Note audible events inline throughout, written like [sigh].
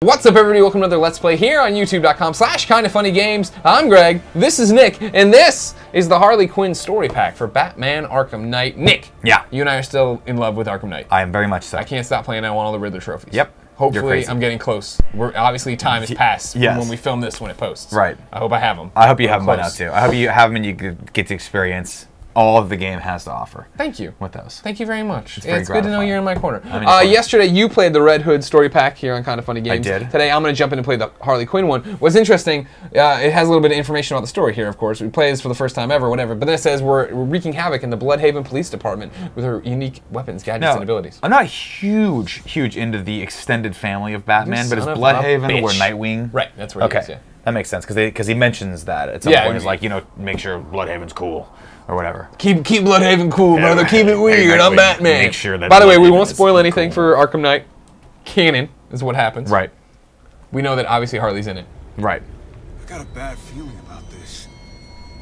What's up everybody, welcome to another Let's Play here on youtube.com slash kinda funny games. I'm Greg, this is Nick, and this is the Harley Quinn story pack for Batman Arkham Knight. Nick, Yeah. you and I are still in love with Arkham Knight. I am very much so. I can't stop playing, I want all the Riddler trophies. Yep. Hopefully. I'm getting close. We're obviously time has passed from yes. when we film this when it posts. Right. I hope I have them. I hope you have them by now close. too. I hope you have them and you get to experience all of the game has to offer Thank you. with those. Thank you very much. It's, very good to know you're in my corner. Uh, yesterday, you played the Red Hood story pack here on Kind of Funny Games. I did. Today, I'm going to jump in and play the Harley Quinn one. What's interesting, uh, it has a little bit of information about the story here, of course. We play this for the first time ever, whatever. But then it says we're, we're wreaking havoc in the Blüdhaven Police Department with her unique weapons, gadgets, and abilities. I'm not huge, huge into the extended family of Batman, but it's son of a Blüdhaven or. Nightwing. Right, that's where Okay, he is, yeah. That makes sense because because he mentions that at some Yeah, point. I He's like, you know, make sure Blüdhaven's cool or whatever. Keep keep Blüdhaven cool, brother. right. Keep it Hey, weird. I'm Nightwing, Batman. make sure that By the way, we won't spoil anything cool. for Arkham Knight. Canon is what happens. Right, We know that obviously Harley's in it. right. I got a bad feeling about this.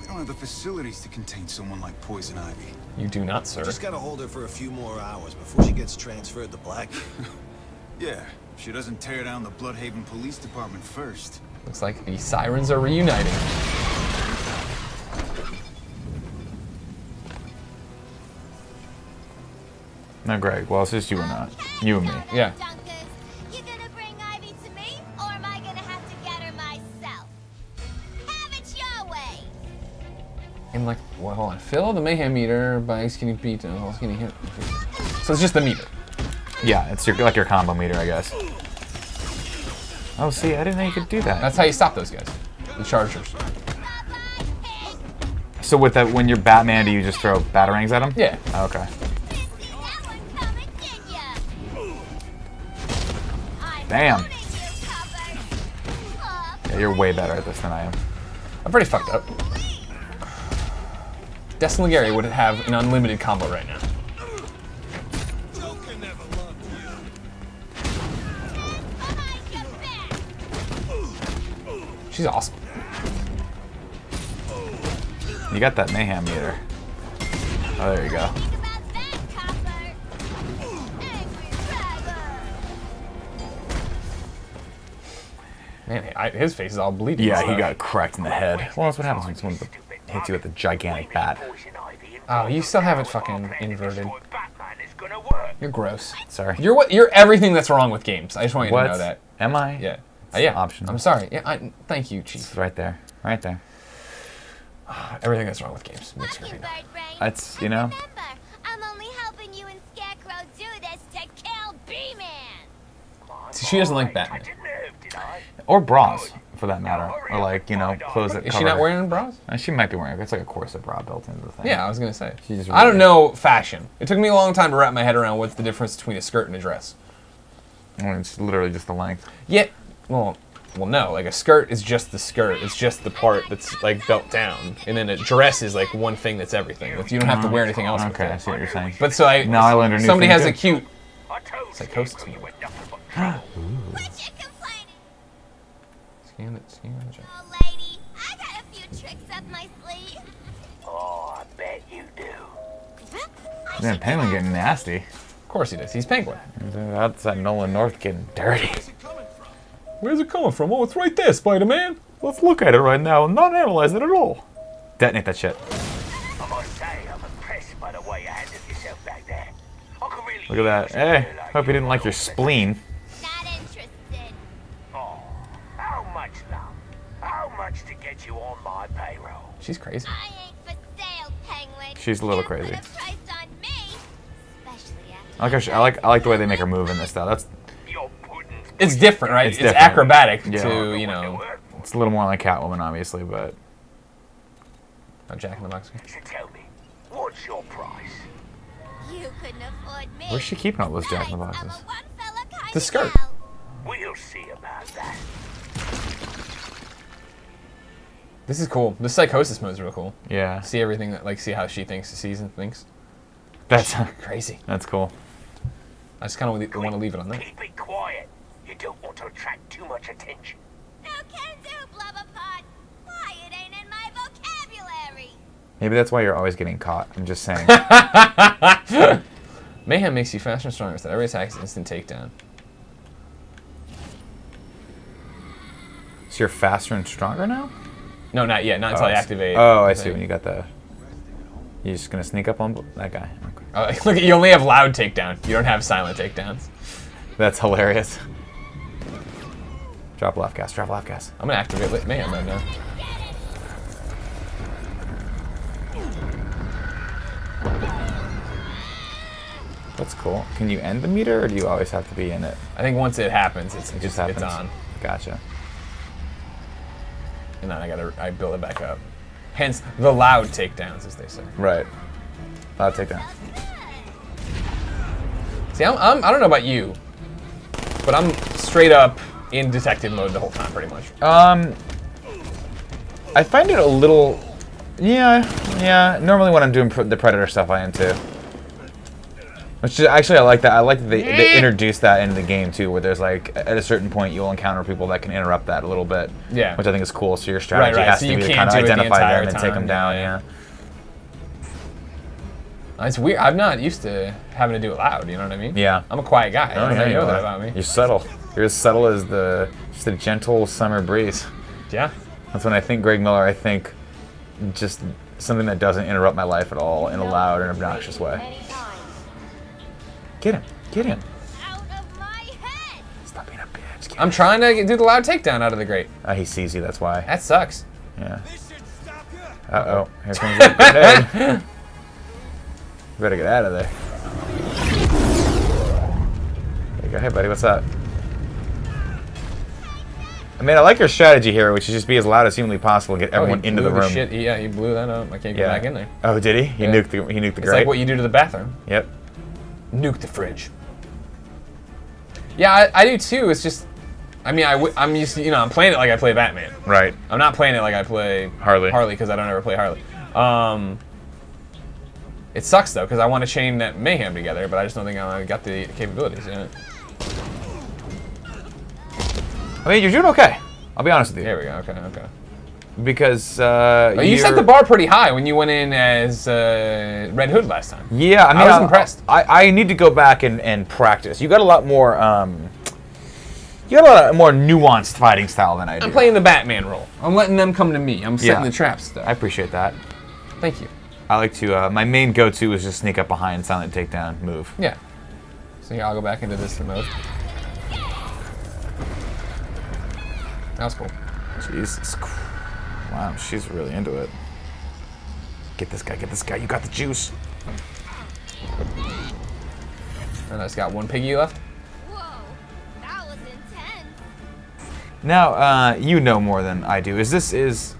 We don't have the facilities to contain someone like Poison Ivy. You do not, sir. Just gotta hold her for a few more hours before she gets transferred to Black. [laughs] Yeah, if she doesn't tear down the Blüdhaven Police Department first. Looks like the sirens are reuniting. No, Greg. Well, it's just you and I. You and me. Yeah. You gonna bring Ivy to me, or am I gonna have to get her myself? Have it your way. And like, well, hold on. Fill the mayhem meter by executing beat and also getting hit. So it's just the meter. Yeah, it's your like your combo meter, I guess. Oh, see, I didn't know you could do that. That's how you stop those guys. The chargers. So with that, when you're Batman, do you just throw batarangs at him? Yeah. Oh, okay. That one coming, did ya? I'm Damn. holding you covered. Aw, Yeah, you're way better at this than I am. I'm pretty fucked up. Destin Legarie would have an unlimited combo right now. She's awesome. You got that mayhem meter. Oh, there you go. Think about that, copper. Angry driver. Man, I, his face is all bleeding. Yeah, and he got cracked in the head. Well, that's what happens when someone hits you with a gigantic bat. Oh, you still have it fucking inverted. You're gross. Sorry. You're what? You're everything that's wrong with games. I just want you what? to know that. Am I? Yeah. Uh, yeah. optional. I'm sorry. Yeah. I, thank you, Chief. It's right there. Right there. Everything that's wrong with games. Makes me you, happy. Bird Brain. That's, you know. I'm only helping you and Scarecrow do this to kill B-Man. See, she doesn't like Batman. Or bras, for that matter. Or like, you know, clothes that Is she not wearing bras? Uh, She might be wearing. It's like a corset bra built into the thing. Yeah, I was gonna say. She just I don't know fashion. It took me a long time to wrap my head around what's the difference between a skirt and a dress. I mean, it's literally just the length. Yeah. Well, well, no. Like a skirt is just the skirt. It's just the part that's like belt down, and then a dress is like one thing that's everything. Like, you don't have to wear anything else. with Okay, I see what you're saying. But so I. Now I learned a new Somebody thing, has a cute psychosis movie. Quit your complaining, Scan it. Scan it. check. lady. I got a few tricks up my sleeve. Oh, I bet you do. Man, Penguin getting nasty. Of course he does. He's Penguin. Outside Nolan North getting dirty. [laughs] Where's it coming from? Oh, it's right there, Spider-Man. Let's look at it right now and not analyze it at all. Detonate that shit. I must say, I'm impressed by the way you handled yourself back there. Really Look at that. Hey, eh, hope you didn't like your spleen. Not interested. Oh, how much love? How much to get you on my payroll? She's crazy. I ain't for sale, Penguin. She's a little Can't crazy. Put a price on me, especially after I like, how she, I like I like the way they make her move in this style. That's Your pudding's It's different, right? It's It's, different. acrobatic Yeah. to you know. it's a little more like Catwoman, obviously, but Oh, Jack in the Box. So tell me, what's your price? You couldn't afford me. Where's she keeping all those Jack in the Besides, I'm a Boxes? The skirt. We'll see about that. This is cool. The psychosis mode's real cool. yeah, See everything that like see how she thinks, sees and thinks. that's [laughs] Crazy. that's cool. I just kind of want to leave it on that. Keep it quiet. You don't want to attract too much attention. No can do, Blubberpot. Quiet ain't in my vocabulary. Maybe that's why you're always getting caught. I'm just saying. [laughs] Mayhem makes you faster and stronger, so every attack is instant takedown. So you're faster and stronger now? No, not yet. Not until I activate. Oh, I see. When you got the. You're just gonna sneak up on that guy. Okay. Uh, [laughs] look, you only have loud takedown. You don't have silent takedowns. That's hilarious. Drop left gas. Drop left gas. I'm gonna activate Lit Man right now. That's cool. Can you end the meter, or do you always have to be in it? I think once it happens, it's It it's, just happens. it's on, Gotcha. and then I gotta I build it back up. Hence the loud takedowns, as they say. Right. I'll take that. See, I'm, I'm I don't know about you, but I'm straight up in detective mode the whole time, pretty much. Um, I find it a little. Yeah, yeah. Normally, when I'm doing pr- the predator stuff, I am too. Which is, actually, I like that. I like that they, they introduced that into the game too, where there's like at a certain point you'll encounter people that can interrupt that a little bit. Yeah. Which I think is cool. So your strategy right, has so to you be to kind of the identify entire them and take them down. yeah, Yeah. It's weird. I'm not used to having to do it loud. You know what I mean? Yeah. I'm a quiet guy. I Oh, don't know yeah, if you you know that about me. You're subtle. You're as subtle as the just a gentle summer breeze. Yeah. That's when I think Greg Miller. I think just something that doesn't interrupt my life at all in a loud and obnoxious way. Get him. Get him. Out of my head! Stop being a bitch. Get I'm him. trying to do the loud takedown out of the grate. Ah, he sees you. That's why. That sucks. Yeah. Uh oh. Here comes the grenade. [laughs] Better get out of there. There you go. Hey, buddy. What's up? Mean, I like your strategy here, which is just be as loud as humanly possible, get everyone oh, into the blew room. Shit. Yeah, he blew that up. I can't get Yeah. back in there. Oh, did he? He Yeah. nuked the he nuked the It's grate. like what you do to the bathroom. Yep. Nuke the fridge. Yeah, I, I do too. It's just, I mean, I w- I'm used to, you know, I'm playing it like I play Batman. Right. I'm not playing it like I play Harley. Harley because I don't ever play Harley. Um, it sucks though because I want to chain that mayhem together, but I just don't think I got the capabilities. You know? I mean, you're doing okay. I'll be honest with you. There we go. Okay, okay. Because uh, you set the bar pretty high when you went in as uh, Red Hood last time. Yeah, I mean, I was impressed. I, I need to go back and, and practice. You got a lot more. Um, you got a lot more nuanced fighting style than I do. I'm playing the Batman role. I'm letting them come to me. I'm setting Yeah. the traps. Stuff. I appreciate that. Thank you. I like to. Uh, my main go-to is just sneak up behind, silent takedown, move. Yeah. So here, I'll go back into this mode. That. Jesus. Wow, she's really into it. Get this guy. Get this guy. You got the juice. And I just got one piggy left. Whoa, that was intense. Now, uh, you know more than I do. Is this is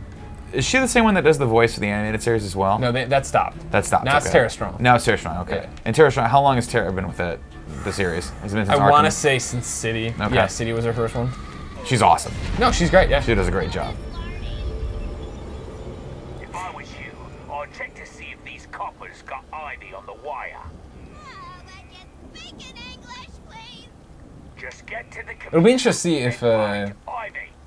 is she the same one that does the voice for the animated series as well? No, they, that stopped. that stopped. Now it's okay. Tara Strong. Now it's Tara Strong. Okay. Yeah. And Tara Strong. How long has Tara been with it? The series has it been since I want to say since City. Okay. Yeah, City was her first one. She's awesome. No, she's great. Yeah. She does a great job. If I was you, I'd check to see if these coppers got Ivy on the wire. Oh, just English. Just get to the It'll be interesting to see if uh,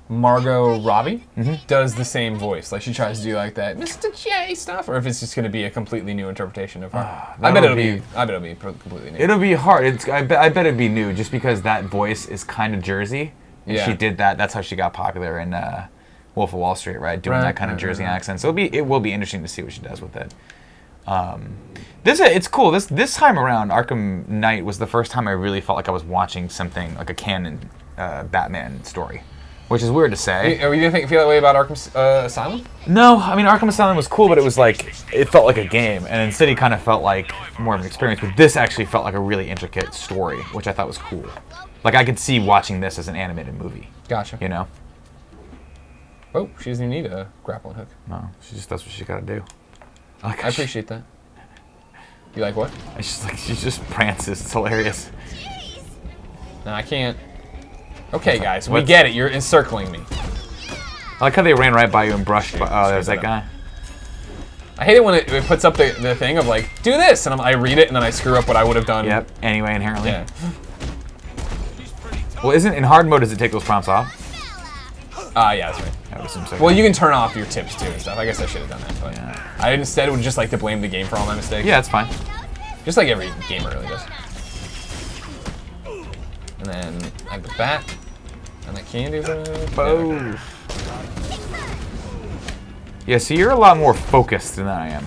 Margot Robbie Mm-hmm. does the same voice. Like she tries to do like that Mr. J stuff, or if it's just going to be a completely new interpretation of her. I that bet would it'll be. be- I bet it'll be completely new. It'll be hard. It's I bet, I bet it'd be new just because that voice is kind of Jersey. And Yeah. She did that. That's how she got popular in uh, Wolf of Wall Street, right? Doing Right, that kind of Jersey right, right. accent. So it'll be it will be interesting to see what she does with it. Um, this it's cool. This this time around, Arkham Knight was the first time I really felt like I was watching something like a canon uh, Batman story, which is weird to say. Are you gonna think, feel that way about Arkham uh, Asylum? No, I mean Arkham Asylum was cool, but it was like it felt like a game, and then City kind of felt like more of an experience. But this actually felt like a really intricate story, which I thought was cool. Like I could see watching this as an animated movie. Gotcha. You know? Oh, she doesn't even need a grappling hook. No, she just that's what she got to do. Like, I [laughs] appreciate that. You like what? It's just like she just prances. It's hilarious. No, I can't. Okay, guys, we What's- get it. You're encircling me. I like how they ran right by you and brushed. By, oh, there's that guy. I hate it when it, it puts up the, the thing of like, do this, and I'm, I read it and then I screw up what I would have done. Yep. Anyway, inherently. Yeah. Well, isn't in hard mode? Does it take those prompts off? Ah, yeah, that's right. I would assume so. Well, you can turn off your tips too and stuff. I guess I should have done that, but Yeah. I instead would just like to blame the game for all my mistakes. yeah, it's fine. Just like every gamer really does. And then I the bat, and I can do the. Boom. Yeah, so you're a lot more focused than I am.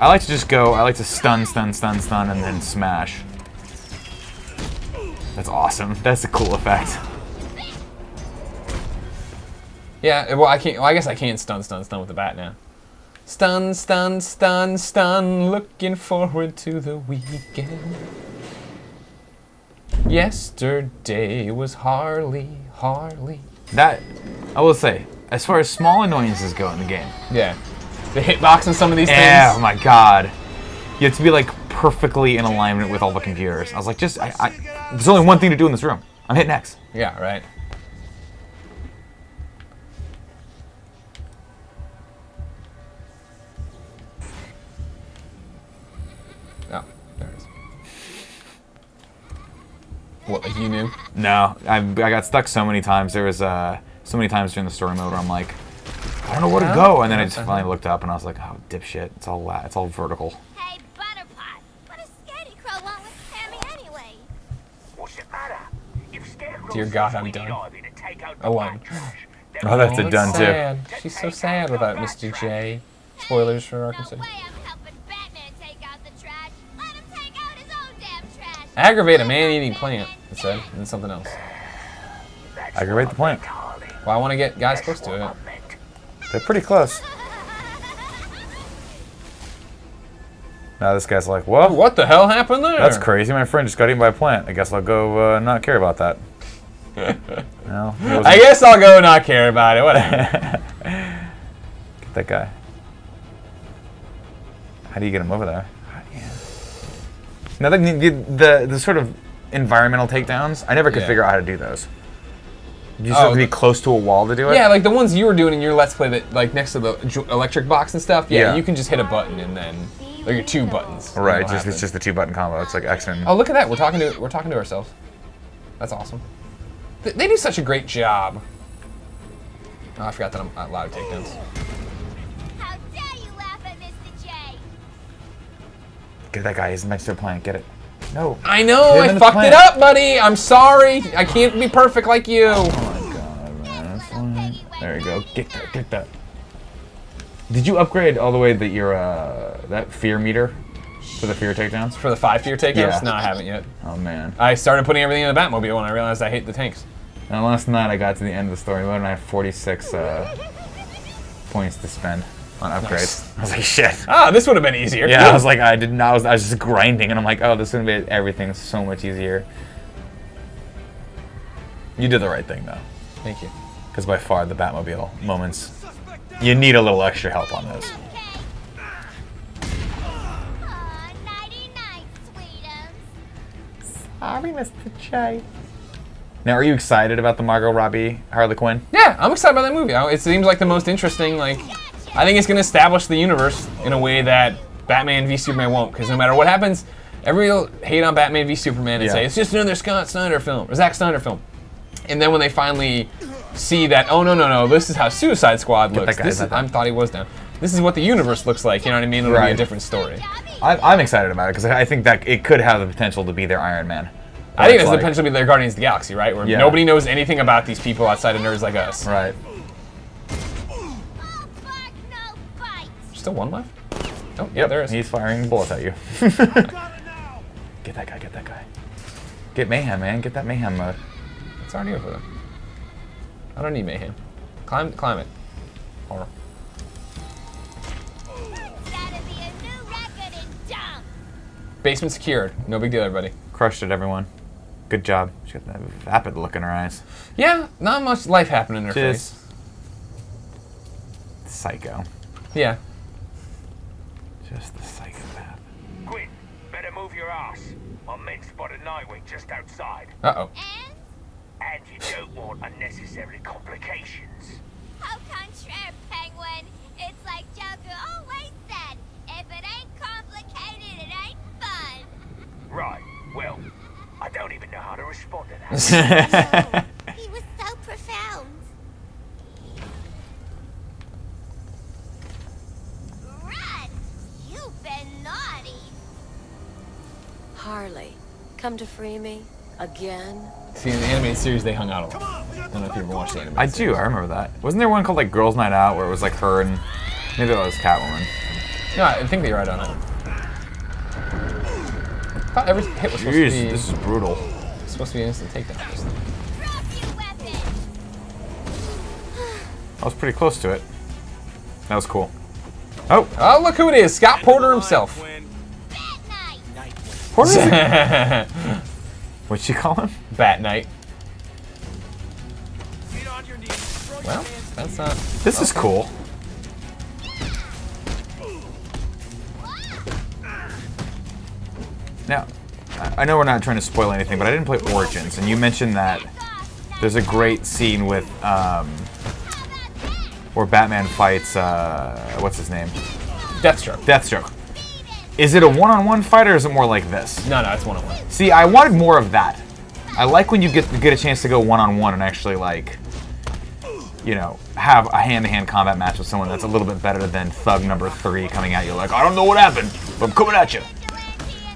I like to just go, I like to stun, stun, stun, stun, and then smash. That's awesome. That's a cool effect. Yeah, well, I can't. Well, I guess I can stun, stun, stun with the bat now. Stun, stun, stun, stun. Looking forward to the weekend. Yesterday was Harley, Harley. That, I will say, as far as small annoyances go in the game, Yeah, the hitbox on some of these yeah, oh my god. You have to be like perfectly in alignment with all the computers. I was like, just, I, I, there's only one thing to do in this room. I'm hitting X. Yeah, right. What, like you knew? No, I, I got stuck so many times. There was uh, so many times during the story mode where I'm like, I don't know where to go, and then I just finally looked up and I was like, oh dipshit, it's all la- it's all vertical. Hey, Butterpot, what does Scaredy Crow want with Sammy anyway? What's it matter? If Scarecrow Dear God, I'm we need done. Ivy to take out the Alone. black trash, then Oh, that's a need done too. sad. She's so sad without Mr. J. Spoilers for Arkham Aggravate a man-eating plant, it said, and then something else. Aggravate the plant. I meant, Harley. Well, I want to get guys close to it. They're pretty close. Now this guy's like, well, What the hell happened there? that's crazy. My friend just got eaten by a plant. I guess I'll go uh, not care about that. [laughs] no, I guess I'll go not care about it. Whatever. [laughs] Get that guy. How do you get him over there? How do you- Now the, the, the sort of environmental takedowns, I never could Yeah. figure out how to do those. You just Oh, have to be close to a wall to do it. yeah, like the ones you were doing in your Let's Play that, like next to the electric box and stuff. Yeah, Yeah. you can just hit a button and then, or your two buttons. right. Just it's just the two button combo. It's like X and Oh, look at that! We're talking to we're talking to ourselves. That's awesome. Th- They do such a great job. Oh, I forgot that I'm not allowed to take takedowns. Get that guy. He's next to a plant. Get it. No. I know, I fucked it up, buddy. I'm sorry. I can't be perfect like you. Oh my god, man. There you go. Get that. Get that. Did you upgrade all the way that your uh that fear meter for the fear takedowns? For the five fear takedowns? Yeah. No, I haven't yet. Oh man. I started putting everything in the Batmobile when I realized I hate the tanks. And last night I got to the end of the story mode and I had 46 uh, points to spend on upgrades. Nice. I was like, shit. Ah, this would have been easier. Yeah, I was [laughs] like, I did not. I was, I was just grinding, and I'm like, oh, this would have made everything so much easier. You did the right thing though, Thank you. because by far the Batmobile moments, you need a little extra help on those. Aw, nighty night, sweetums. Sorry, Mr. J. Now, are you excited about the Margot Robbie Harley Quinn? Yeah, I'm excited about that movie. It seems like the most interesting. Like, I think it's going to establish the universe in a way that Batman v Superman won't. Because no matter what happens, everybody will hate on Batman v Superman and Yeah. say it's just another Scott Snyder film or Zack Snyder film. And then when they finally see that, oh no no no, this is how Suicide Squad that looks. This is. I thought he was down. This is what the universe looks like. You know what I mean? It'll be a different story. I, I'm excited about it because I think that it could have the potential to be their Iron Man. I think Where it's it's the potential to be their Guardians of the Galaxy, right? Where Yeah. nobody knows anything about these people outside of nerds like us. Right. Still one left? Oh, yeah, there is. He's firing bullets at you. [laughs] get that guy, get that guy. Get mayhem, man. Get that mayhem mode. It's already over there. I don't need mayhem. Climb, climb it. Or That'll be a new record and dump. basement secured. No big deal, everybody. Crushed it, everyone. Good job. She got that vapid look in her eyes. Yeah, not much life happening in her Just face. psycho. Yeah. Just the psychopath. Quinn, better move your ass. My men spotted Nightwing just outside. Uh oh. And And you don't want unnecessary complications. how contraire, Penguin. It's like Joker always said. If it ain't complicated, it ain't fun. Right, well, I don't even know how to respond to that. [laughs] He was so naughty. Harley, come to free me again? See, in the animated series, they hung out a lot. I don't know if you ever watched the animated I series. do. I remember that. Wasn't there one called like Girls Night Out where it was like her and Maybe it was Catwoman. No, I think that you're right on it. I thought every hit was supposed Jeez, to be this is brutal. supposed to be an instant takedown. This thing. Drop your. I was pretty close to it. That was cool. Oh, Oh, look who it is! Scott Porter himself. Porter's a- [laughs] what'd she call him? Bat Knight. Get on your knees. Throw your Well, that's not. This is cool. Now, I I know we're not trying to spoil anything, but I didn't play Origins, and you mentioned that there's a great scene with um, where Batman fights uh, what's his name, Deathstroke. Deathstroke. Is it a one-on-one fight, or is it more like this? No, no, it's one on one. See, I wanted more of that. I like when you get get a chance to go one-on-one and actually like, you know, have a hand-to-hand combat match with someone that's a little bit better than Thug Number Three coming at you like, I don't know what happened, but I'm coming at you.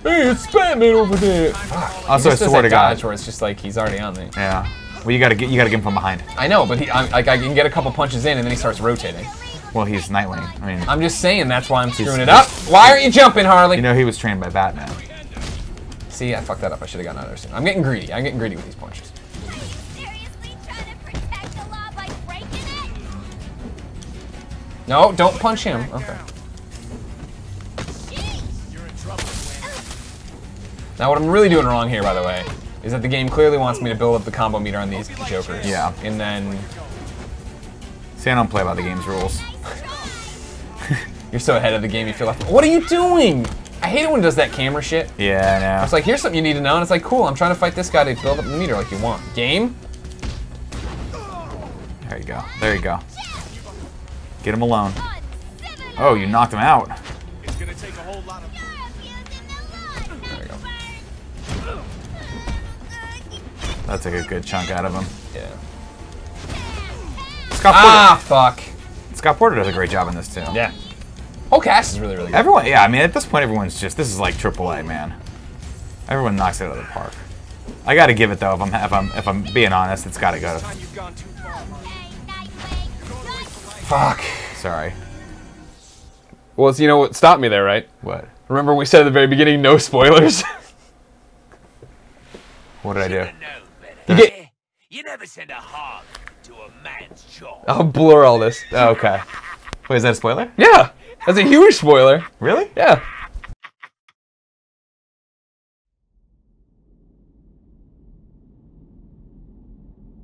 Hey, it's Batman over there. Fuck. Also, I He just does swear that to God. where it's just like he's already on me. Yeah. Well, you gotta get you gotta get him from behind. I know, but he, I'm, like, I can get a couple punches in and then he starts rotating. Well, he's Nightwing. I mean, I'm just saying that's why I'm screwing it up. Why aren't you jumping, Harley? you know, he was trained by Batman. See, I fucked that up. I should have gotten out of there soon. I'm getting greedy. I'm getting greedy with these punches. Seriously trying to protect the law by breaking it? No, don't punch him. Okay. Now, what I'm really doing wrong here, by the way, is that the game clearly wants me to build up the combo meter on these jokers. Yeah. And then See, I don't play by the game's rules. [laughs] you're so ahead of the game, you feel like, what are you doing? I hate it when it does that camera shit. Yeah, I know. It's like, here's something you need to know, and it's like, cool, I'm trying to fight this guy to build up the meter like you want. Game? There you go. There you go. Get him alone. Oh, you knocked him out. It's gonna take a whole lot of That took a good chunk out of him. Yeah. Scott Porter. Ah, fuck. Scott Porter does a great job in this too. Yeah. Whole cast is really, really good. Everyone, yeah. I mean, at this point, everyone's just this is like AAA, man. Everyone knocks it out of the park. I got to give it though. If I'm if I'm if I'm being honest, it's got to go. To, time you've gone too far. Fuck. sorry. Well, you know what stopped me there, right? What? Remember we said at the very beginning, no spoilers? [laughs] What did I do? Know You get- You never send a hog to a man's job. I'll blur all this. Oh, okay. Wait, is that a spoiler? Yeah, that's a huge spoiler. Really? Yeah.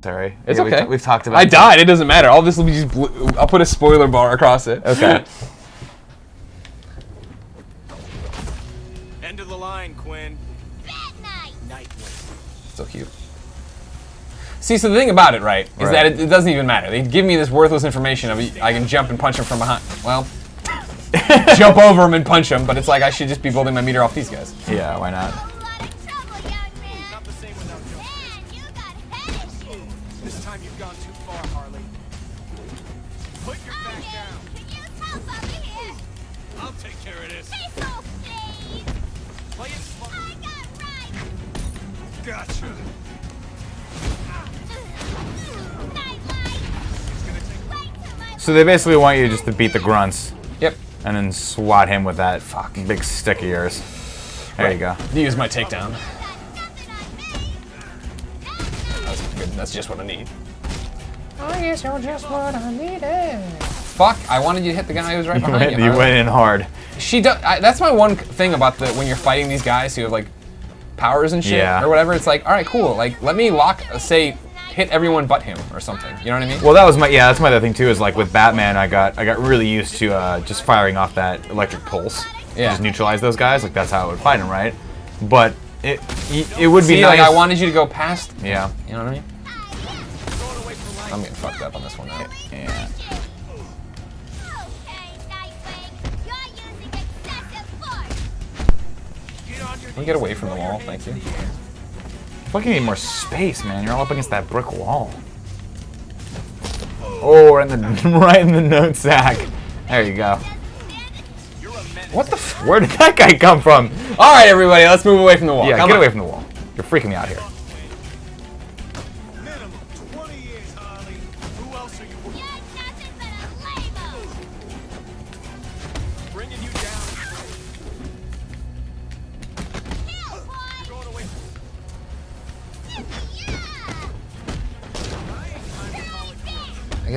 Sorry. It's Yeah, we've okay. We've, talked about. I died. It doesn't matter. All this will be just. Bl- I'll put a spoiler bar across it. Okay. [laughs] End of the line, Quinn. Bad night. Nightwing. so cute. See, so the thing about it, right, is Right. that it, it doesn't even matter. They give me this worthless information of I can jump and punch him from behind. Well, [laughs] jump over him and punch him, but it's like I should just be building my meter off these guys. yeah. Why not? Whole lot of trouble, young man. Not the same without Joker. Man, you got head issues. This time you've gone too far, Harley. Put your back oh, down. Could use help over here. I'll take care of this. Cecil, please. Play it smart. I got right. Gotcha. So they basically want you just to beat the grunts Yep. and then swat him with that fuck big stick of yours. There you go. Use my takedown. nothing I made. That's good. That's just what I need. Oh yes, you're just what I needed. Fuck! I wanted you to hit the guy who was right You [laughs] behind went, you. you went in hard. She does. I, that's my one thing about the when you're fighting these guys who have like powers and shit Yeah. or whatever. It's like, all right, cool. Like, let me lock, uh, say, hit everyone but him or something. You know what I mean? Well, that was my yeah. That's my other thing too. Is like with Batman, I got I got really used to uh, just firing off that electric pulse. Yeah. Just neutralize those guys. Like that's how I would fight him, right? But it it would be See, nice. like I wanted you to go past. Yeah. You know what I mean? I'm getting fucked up on this one now. Yeah. Okay, Nightwing. You're using excessive force. Get Can we get away from the wall? Thank you. Fucking need more space, man. You're all up against that brick wall. Oh, right in the [laughs] right in the note sack. There you go. What the? F- Where did that guy come from? All right, everybody, let's move away from the wall. Yeah, Come get on. away from the wall. You're freaking me out here.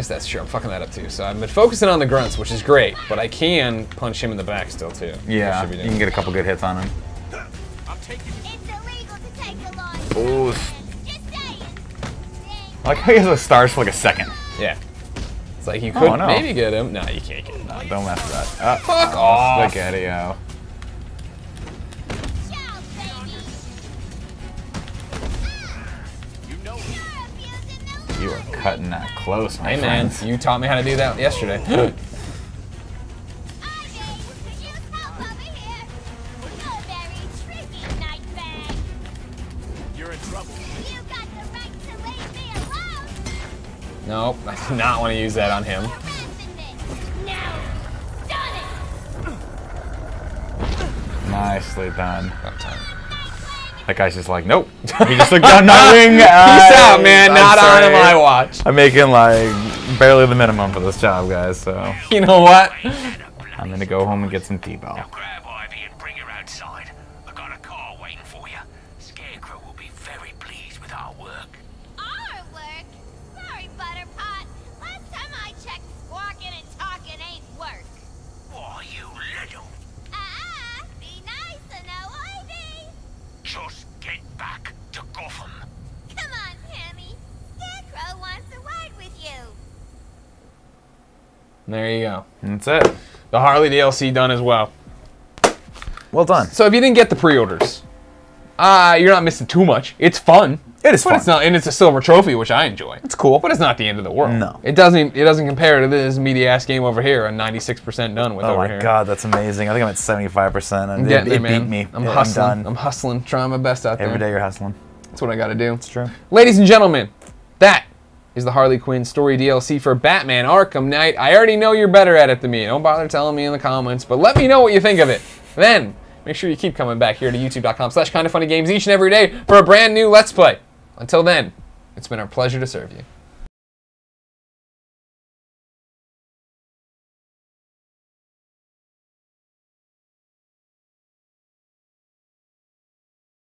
That's true. I'm fucking that up too. So I've been focusing on the grunts, which is great, but I can punch him in the back still too. Yeah, you can get a couple good hits on him. It's illegal to take a lawn. Ooh. Just saying. Dang. [laughs] I like how he has the stars for like a second. Yeah. It's like you Oh, could no. maybe get him. No, you can't get him. No, don't mess with that. Uh, Fuck off. Spaghetti-o. Cutting that close, my Hey man, friend. you taught me how to do that yesterday. I mean, could use help over here. You're a very tricky night bag. You're in trouble. You got the right to leave me alone. nope, I do not want to use that on him. Harassing me. Now, done it. Nicely done. That guy's just like, nope. [laughs] He just looked down Nightwing. [laughs] Peace out, man. I'm Not sorry. on my watch. I'm making like barely the minimum for this job, guys. So [laughs] You know what? I'm gonna go home and get some T-ball. There you go. That's it. The Harley DLC done as well. Well done. So if you didn't get the pre-orders, uh, you're not missing too much. It's fun. It is but fun. it's not, and it's a silver trophy, which I enjoy. It's cool. But it's not the end of the world. No. it doesn't. It doesn't compare to this meaty ass game over here. A 96% done with Oh my here. god, that's amazing. I think I'm at 75%. And I'm it, getting it beat me. I'm Yeah, hustling. I'm I'm, hustling, trying my best out there. Every day you're hustling. That's what I got to do. It's true. Ladies and gentlemen, that is the Harley Quinn story DLC for Batman Arkham Knight. I already know you're better at it than me. Don't bother telling me in the comments, but let me know what you think of it. Then, make sure you keep coming back here to youtube.com slash kind of funny each and every day for a brand new Let's Play. Until then, it's been our pleasure to serve you.